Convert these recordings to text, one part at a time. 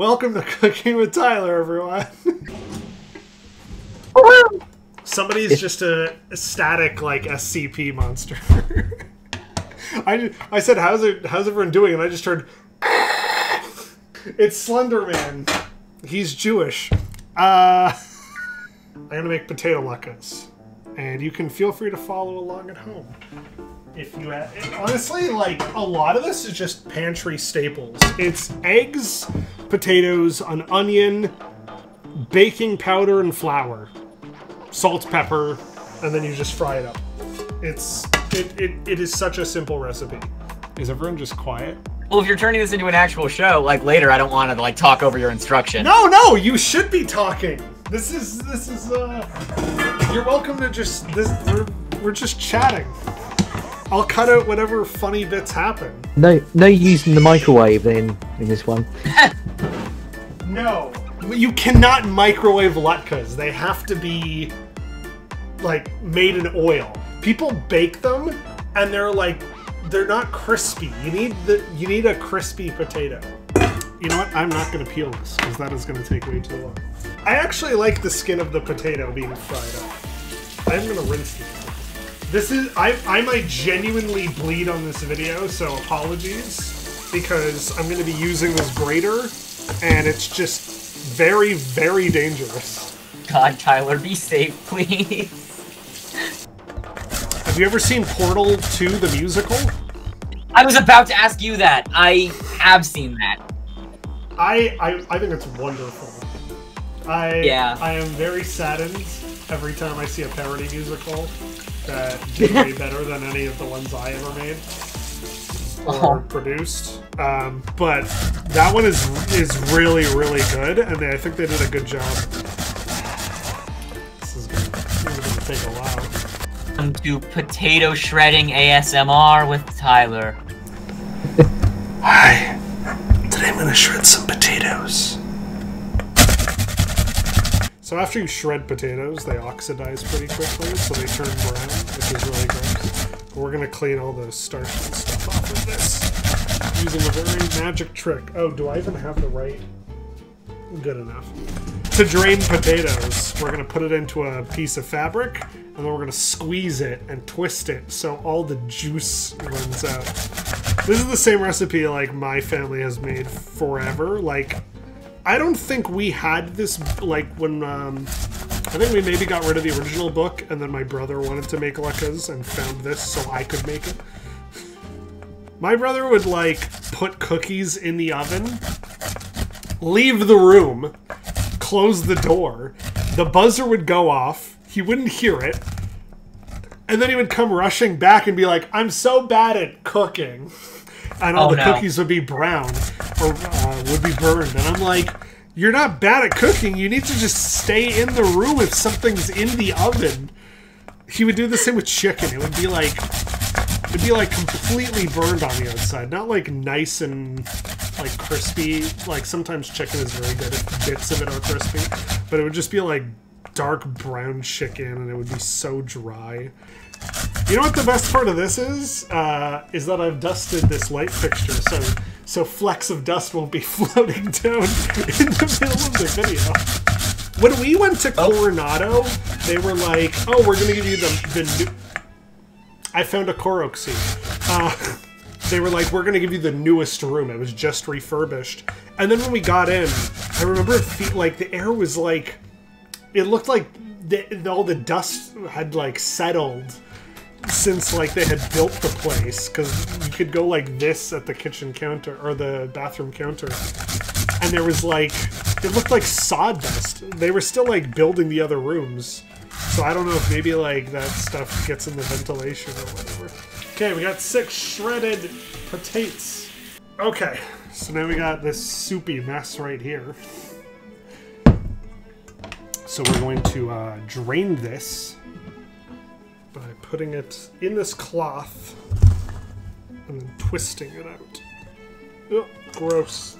Welcome to Cooking with Tyler, everyone. Somebody's just a, a static like SCP monster. I, I said, "How's it? How's everyone doing?" And I just heard, "It's Slenderman. He's Jewish." Uh, I'm gonna make potato latkes, and you can feel free to follow along at home. If you have, honestly, like a lot of this is just pantry staples. It's eggs, potatoes, an onion, baking powder, and flour, salt, pepper, and then you just fry it up. It's it, it, it is such a simple recipe. Is everyone just quiet? Well, if you're turning this into an actual show, like later, I don't want to like talk over your instruction. No, no, you should be talking. This is this is uh you're welcome to just this we're we're just chatting. I'll cut out whatever funny bits happen. No, no using the microwave in in this one. No. You cannot microwave latkes. They have to be like made in oil. People bake them and they're like they're not crispy. You need the you need a crispy potato. You know what? I'm not going to peel this because that is going to take way too long. I actually like the skin of the potato being fried up. I'm going to rinse this. This is I I might genuinely bleed on this video, so apologies because I'm going to be using this grater and it's just very very dangerous. God, Tyler, be safe, please. Have you ever seen Portal 2 the musical? I was about to ask you that. I have seen that. I I, I think it's wonderful. I Yeah. I am very saddened every time I see a parody musical that did way better than any of the ones I ever made or Oh. produced. Um, but that one is is really really good, and they, I think they did a good job. This is gonna, this is gonna take a while. Welcome to potato shredding ASMR with Tyler. Hi. Today I'm gonna shred some potatoes. So after you shred potatoes, they oxidize pretty quickly, so they turn brown, which is really gross. But we're gonna clean all the starch and stuff off of this using a very magic trick. Oh, do I even have the right? Good enough. To drain potatoes, we're gonna put it into a piece of fabric, and then we're gonna squeeze it and twist it so all the juice runs out. This is the same recipe like my family has made forever. Like, I don't think we had this like when um, I think we maybe got rid of the original book, and then my brother wanted to make latkes and found this so I could make it. My brother would like put cookies in the oven, leave the room, close the door, the buzzer would go off, he wouldn't hear it, and then he would come rushing back and be like, I'm so bad at cooking. And all Oh, the no. cookies would be brown or uh, would be burned. And I'm like, you're not bad at cooking. You need to just stay in the room if something's in the oven. He would do the same with chicken. It would be like, it'd be like completely burned on the outside. Not like nice and like crispy. Like sometimes chicken is very good if bits of it are crispy. But it would just be like dark brown chicken and it would be so dry. You know what the best part of this is? Uh, is that I've dusted this light fixture, so so flecks of dust won't be floating down in the middle of the video. When we went to Coronado, they were like, "Oh, we're gonna give you the the new." I found a Korok seed. Uh, they were like, "We're gonna give you the newest room." It was just refurbished, and then when we got in, I remember like the air was like, it looked like the, all the dust had like settled since like they had built the place because you could go like this at the kitchen counter or the bathroom counter and there was like it looked like sawdust. They were still like building the other rooms so i don't know if maybe like that stuff gets in the ventilation or whatever. Okay we got six shredded potatoes okay so now we got this soupy mess right here. So we're going to uh, drain this by putting it in this cloth and then twisting it out. Ugh, gross.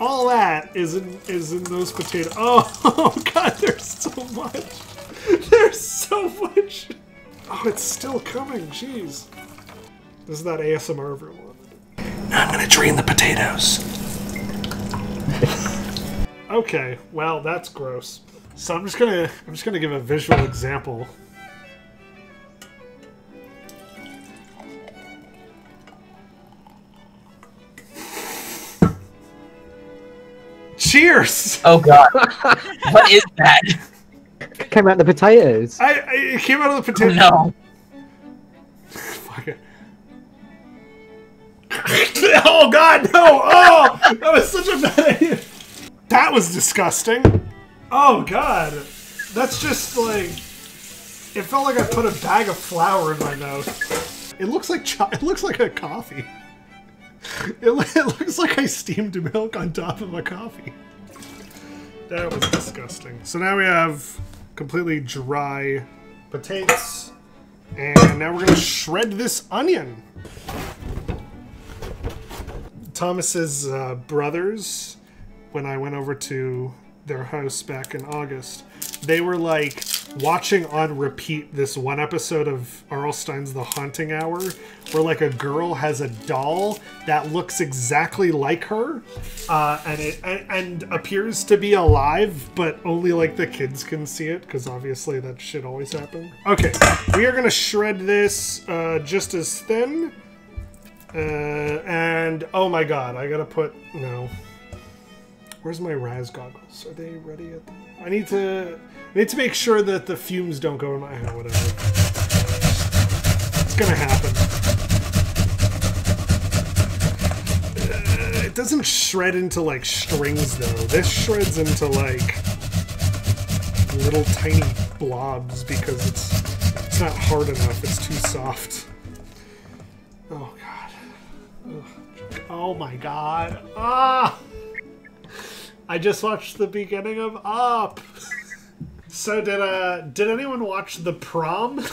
All that is in is in those potatoes. Oh, oh god, there's so much. There's so much. Oh, it's still coming. Jeez. This is that ASMR everyone. Now I'm gonna drain the potatoes. okay, well that's gross. So I'm just gonna I'm just gonna give a visual example. Cheers! Oh god. what is that? Came out of the potatoes. I, I it came out of the potato. Oh, no. oh god, no! Oh, that was such a bad idea. That was disgusting. Oh god, that's just like. It felt like I put a bag of flour in my mouth. It looks like it looks like a coffee. It, it looks like I steamed milk on top of a coffee. That was disgusting. So now we have completely dry potatoes. And now we're gonna shred this onion. Thomas's uh, brothers, when I went over to their house back in August, they were like watching on repeat this one episode of R.L. Stine's The Haunting Hour, where like a girl has a doll that looks exactly like her, uh, and it and, and appears to be alive, but only like the kids can see it because obviously that shit always happen. Okay, we are gonna shred this uh, just as thin. Uh, and oh my god, I gotta put no. Where's my Raz goggles? Are they ready? The, I need to I need to make sure that the fumes don't go in my oh, whatever. It's gonna happen. Uh, it doesn't shred into like strings though. This shreds into like little tiny blobs because it's it's not hard enough. It's too soft. Oh my god. Ah! I just watched the beginning of Up. So did uh did anyone watch The Prom?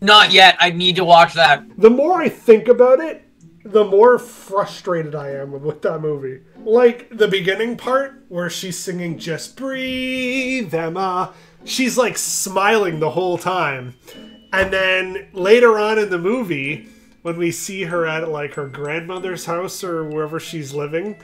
Not yet. I need to watch that. The more I think about it, the more frustrated I am with that movie. Like the beginning part where she's singing "Just Breathe, Emma," she's like smiling the whole time, and then later on in the movie, when we see her at like her grandmother's house or wherever she's living,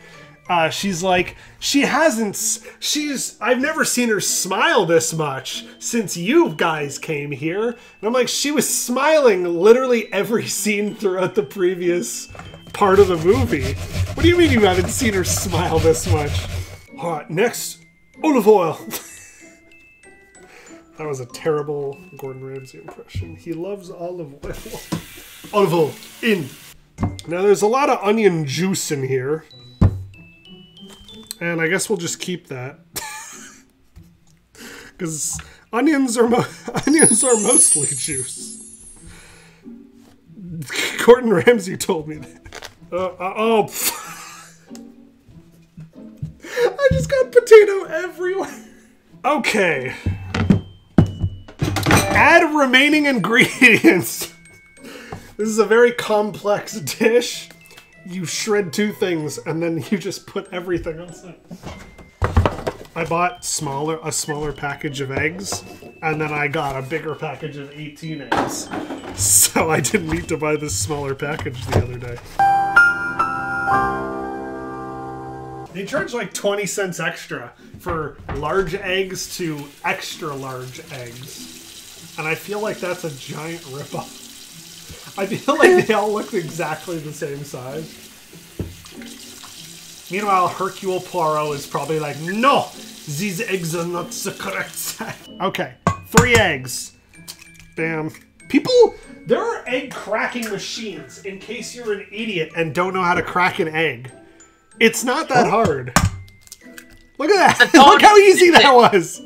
uh, she's like she hasn't she's i've never seen her smile this much since you guys came here. And i'm like she was smiling literally every scene throughout the previous part of the movie. What do you mean you haven't seen her smile this much? All right next olive oil. That was a terrible gordon ramsay impression. He loves olive oil olive oil in now there's a lot of onion juice in here and I guess we'll just keep that because onions are onions are mostly juice. Gordon Ramsay told me that. Uh, uh, oh. I just got potato everywhere. Okay. Add remaining ingredients. This is a very complex dish you shred two things and then you just put everything else in. I bought smaller a smaller package of eggs and then I got a bigger package of 18 eggs. So I didn't need to buy this smaller package the other day. They charge like 20 cents extra for large eggs to extra large eggs. And I feel like that's a giant ripoff. I feel like they all look exactly the same size. Meanwhile, Hercule Poirot is probably like, no, these eggs are not the correct size. Okay, three eggs. Bam. People, there are egg cracking machines in case you're an idiot and don't know how to crack an egg. It's not that hard. Look at that. Look how easy that was.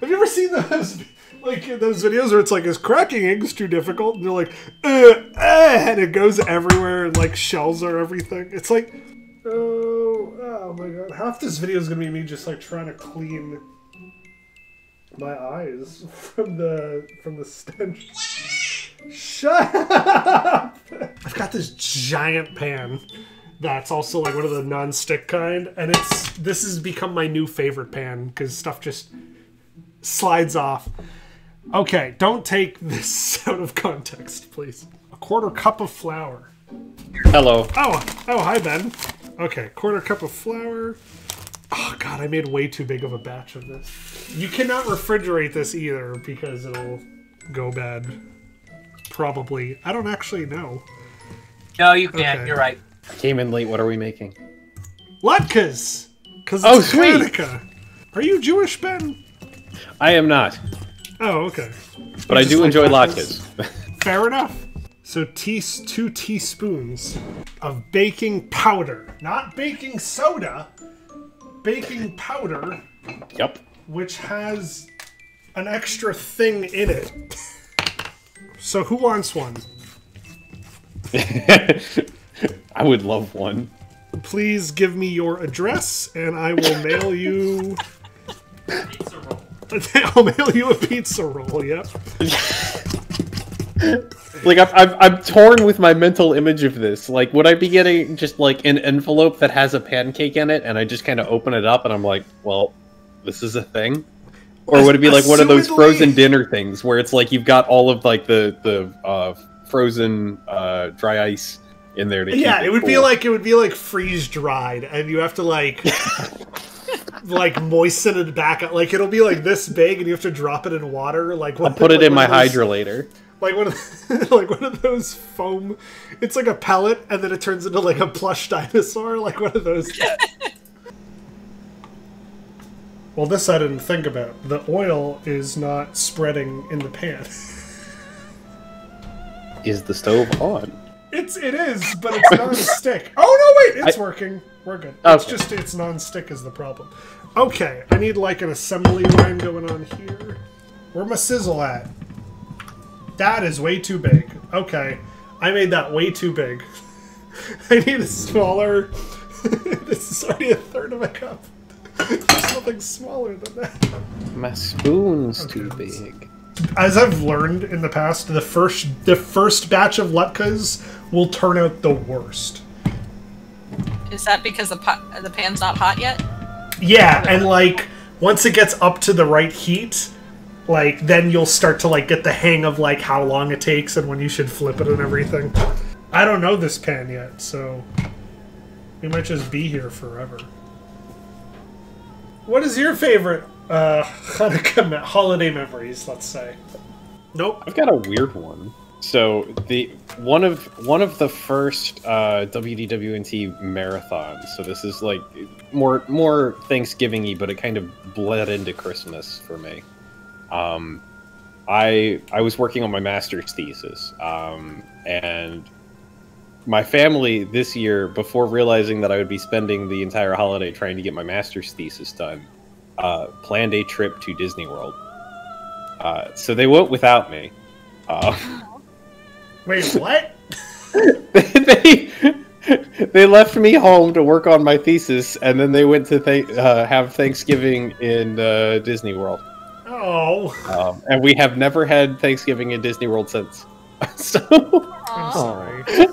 Have you ever seen those? Like those videos where it's like is cracking eggs too difficult? And they're like uh, uh, and it goes everywhere and like shells are everything. It's like oh oh my god. Half this video is gonna be me just like trying to clean my eyes from the from the stench. Shut up! I've got this giant pan that's also like one of the non-stick kind and it's this has become my new favorite pan because stuff just slides off. Okay, don't take this out of context, please. A quarter cup of flour. Hello. Oh, oh, hi Ben. Okay, quarter cup of flour. Oh god, I made way too big of a batch of this. You cannot refrigerate this either because it'll go bad. Probably. I don't actually know. No, you can't. Okay. You're right. Came in late. What are we making? Latkes! Because Oh, it's sweet. Hanukkah. Are you Jewish, Ben? I am not, Oh, okay. but I do like enjoy latkes? Fair enough. So tea, two teaspoons of baking powder, not baking soda, baking powder, yep. which has an extra thing in it. So who wants one? I would love one. Please give me your address, and I will mail you. I'll mail you a pizza roll. Yep. Like I'm, I'm, I'm torn with my mental image of this. Like, would I be getting just like an envelope that has a pancake in it, and I just kind of open it up, and I'm like, well, this is a thing, or would it be like one of those frozen dinner things where it's like you've got all of like the the uh, frozen uh, dry ice in there to Yeah, keep it would be like it would be like freeze dried, and you have to like like moisten it back. up. Like it'll be like this big, and you have to drop it in water. Like one, put it like in my those- hydrolator. like one of like one of those foam. It's like a pellet, and then it turns into like a plush dinosaur, like one of those. well, this I didn't think about. The oil is not spreading in the pan. Is the stove on? It's it is, but it's non-stick. Oh no, wait, it's I- working. We're good. It's just it's non-stick is the problem. Okay, I need like an assembly line going on here. Where my sizzle at? That is way too big. Okay, I made that way too big. I need a smaller. this is already a third of a cup. There's nothing smaller than that. My spoon's too Okay, let's- big. As I've learned in the past, the first the first batch of latkes will turn out the worst. Is that because the pot, the pan's not hot yet? Yeah, and like once it gets up to the right heat, like then you'll start to like get the hang of like how long it takes and when you should flip it and everything. I don't know this pan yet, so we might just be here forever. What is your favorite uh Hanukkah me- holiday memories, let's say? Nope. I've got a weird one. So the one of one of the first uh, WDWNT marathons. So this is like more more Thanksgiving-y, but it kind of bled into Christmas for me. Um, I I was working on my master's thesis, um, and my family this year, before realizing that I would be spending the entire holiday trying to get my master's thesis done, uh, planned a trip to Disney World. Uh, so they went without me. Uh, Wait, what? they they left me home to work on my thesis, and then they went to th- uh, have Thanksgiving in uh, Disney World. Oh, Um, and we have never had Thanksgiving in Disney World since. so, I'm sorry.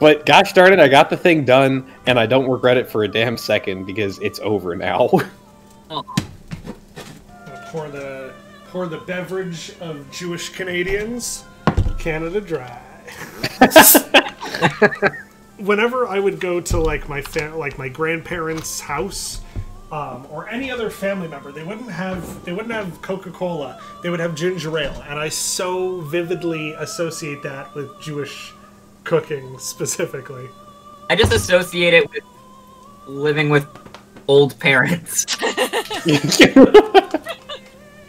but gosh darn it, I got the thing done, and I don't regret it for a damn second because it's over now. pour the pour the beverage of Jewish Canadians, Canada Dry. Whenever I would go to like my fa- like my grandparents' house. Um, or any other family member, they wouldn't have they wouldn't have Coca Cola. They would have ginger ale, and I so vividly associate that with Jewish cooking specifically. I just associate it with living with old parents.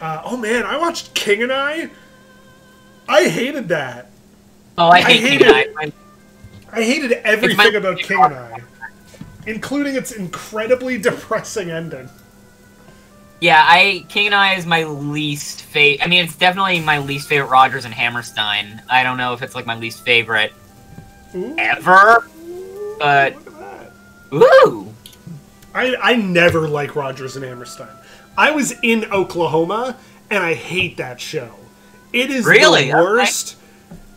Uh, oh man, I watched King and I. I hated that. Oh, I hate hate King and I. I hated everything about King and I, including its incredibly depressing ending. Yeah, I King and I is my least favorite. I mean, it's definitely my least favorite Rodgers and Hammerstein. I don't know if it's like my least favorite Ooh, ever, but ooh, I I never like Rodgers and Hammerstein. I was in Oklahoma, and I hate that show. It is Really? the worst.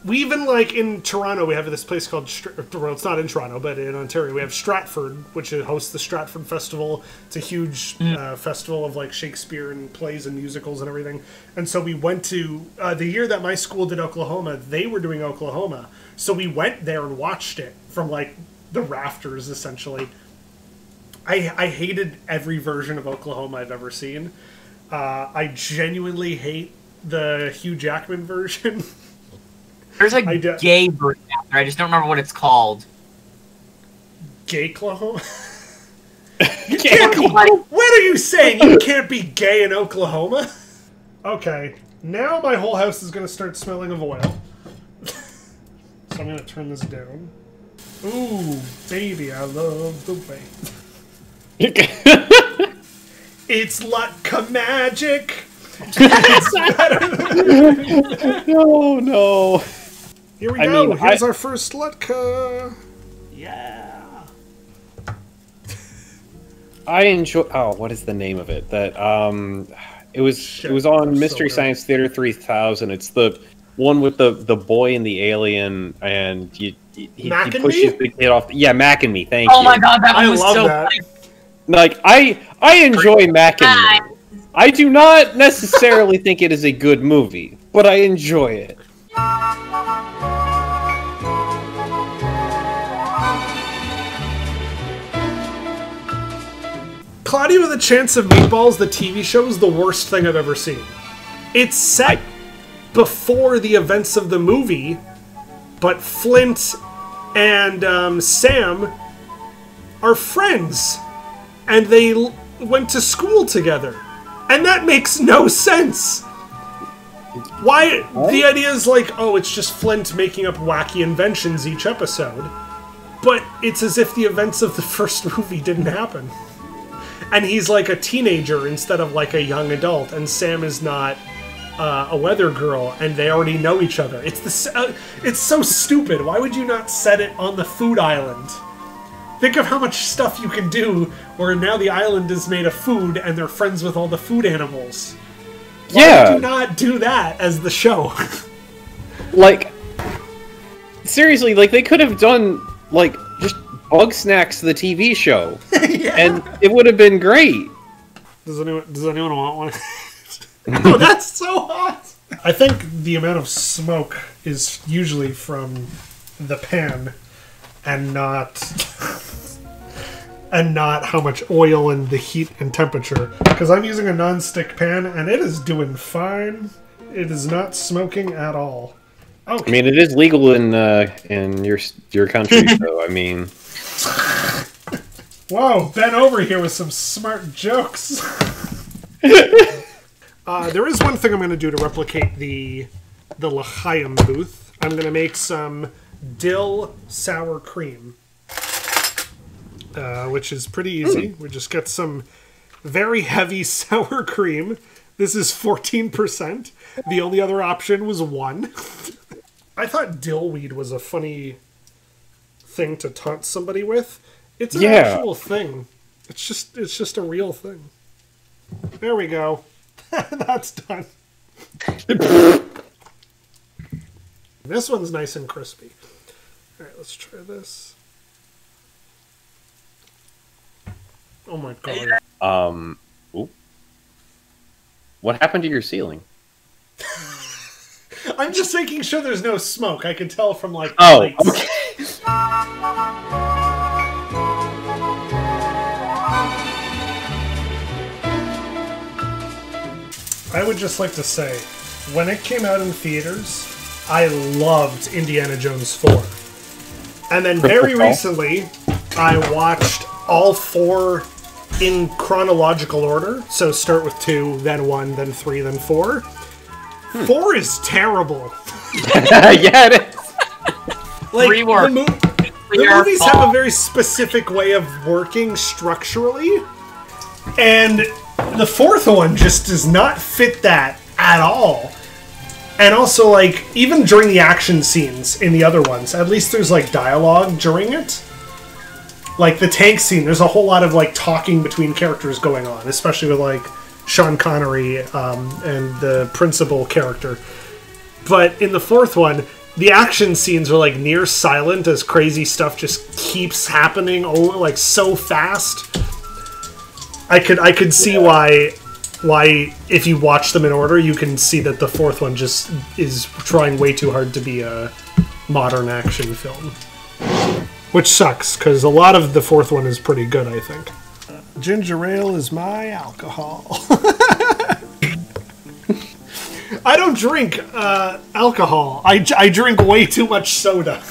we even like in Toronto, we have this place called. Str- Well, it's not in Toronto, but in Ontario, we have Stratford, which hosts the Stratford Festival. It's a huge uh, festival of like Shakespeare and plays and musicals and everything. And so we went to uh, the year that my school did Oklahoma. They were doing Oklahoma, so we went there and watched it from like the rafters, essentially. I I hated every version of Oklahoma I've ever seen. Uh, I genuinely hate the Hugh Jackman version. There's a I do- gay version out there. I just don't remember what it's called. Gay Oklahoma. You can't be, what are you saying? You can't be gay in Oklahoma? Okay, now my whole house is gonna start smelling of oil. so I'm gonna turn this down. Ooh, baby, I love the way. It's Lutka magic. It's better than- no, no. Here we I go. mean, Here's I- our first Lutka. Yeah. I enjoy. Oh, what is the name of it? That um, it was Shit, it was I'm on so Mystery good. Science Theater three thousand. It's the one with the the boy and the alien, and you, he, he Mac and pushes Me? the kid off. Yeah, Mac and Me. Thank Oh you. Oh my god, that I was love so that. Like I I enjoy Mac and Me. I do not necessarily think it is a good movie, but I enjoy it. Cloudy with a Chance of Meatballs, the TV show, is the worst thing I've ever seen. It's set before the events of the movie, but Flint and um, Sam are friends, and they l- went to school together, and that makes no sense. Why? The idea is like, oh, it's just Flint making up wacky inventions each episode, but it's as if the events of the first movie didn't happen and he's like a teenager instead of like a young adult and sam is not uh, a weather girl and they already know each other it's the uh, it's so stupid why would you not set it on the food island think of how much stuff you can do where now the island is made of food and they're friends with all the food animals why yeah, would you not do that as the show like seriously, like they could have done like just Bug Snacks the TV show, and it would have been great. Does anyone does anyone want one? oh, that's so hot. I think the amount of smoke is usually from the pan and not and not how much oil and the heat and temperature because I'm using a non-stick pan and it is doing fine. It is not smoking at all. I mean, it is legal in uh, in your your country, so I mean, Whoa, Ben over here with some smart jokes. uh, there is one thing I'm going to do to replicate the the L'chaim booth. I'm going to make some dill sour cream, uh, which is pretty easy. We just get some very heavy sour cream. This is 14%. The only other option was one. I thought dillweed was a funny thing to taunt somebody with. It's an Yeah. actual thing. It's just it's just a real thing. There we go. That's done. This one's nice and crispy. All right, let's try this. Oh my god. um, oop. what happened to your ceiling? I'm just making sure there's no smoke. I can tell from like Oh, lights. okay. I would just like to say, when it came out in theaters, I loved Indiana Jones 4. And then very recently, I watched all four in chronological order. So start with two, then one, then three, then four. Hmm. Four is terrible. yeah, it is. Like Three were the, mo- the clear movies have a very specific way of working structurally, and the fourth one just does not fit that at all. And also, like even during the action scenes in the other ones, at least there's like dialogue during it. Like the tank scene, there's a whole lot of like talking between characters going on, especially with like Sean Connery um, and the principal character. But in the fourth one, the action scenes are like near silent as crazy stuff just keeps happening oh like so fast. I could I could see why why if you watch them in order you can see that the fourth one just is trying way too hard to be a modern action film. Which sucks cuz a lot of the fourth one is pretty good, I think. Ginger ale is my alcohol. I don't drink uh, alcohol. I, I drink way too much soda.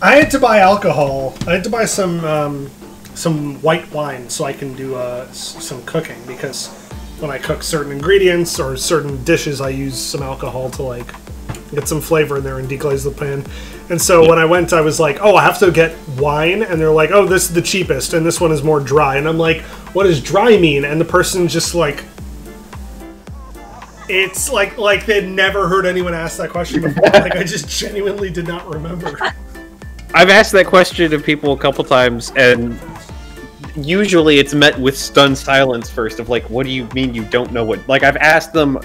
I had to buy alcohol. I had to buy some um, some white wine so I can do uh, s- some cooking because when I cook certain ingredients or certain dishes, I use some alcohol to like get some flavor in there and deglaze the pan. And so when I went, I was like, "Oh, I have to get wine," and they're like, "Oh, this is the cheapest, and this one is more dry." And I'm like, "What does dry mean?" And the person just like it's like like they'd never heard anyone ask that question before. like I just genuinely did not remember. I've asked that question to people a couple times, and usually it's met with stunned silence first. Of like, what do you mean you don't know what? Like, I've asked them,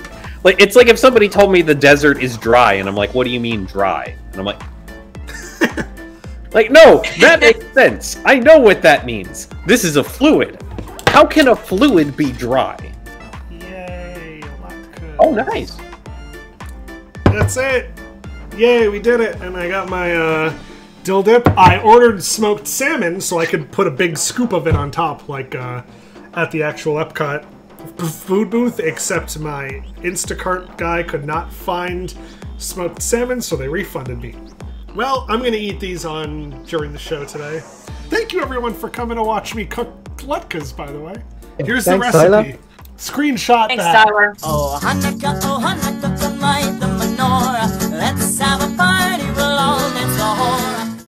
like, it's like if somebody told me the desert is dry, and I'm like, what do you mean dry? And I'm like, like, no, that makes sense. I know what that means. This is a fluid. How can a fluid be dry? Yay! Oh, nice. That's it. Yay, we did it! And I got my uh, dill dip. I ordered smoked salmon so I could put a big scoop of it on top, like uh, at the actual Epcot food booth. Except my Instacart guy could not find smoked salmon, so they refunded me. Well, I'm gonna eat these on during the show today. Thank you everyone for coming to watch me cook latkes. By the way, here's Thanks, the recipe. Tyler. Screenshot Thanks, that. Tyler. Oh, Hanukkah, oh, Hanukkah,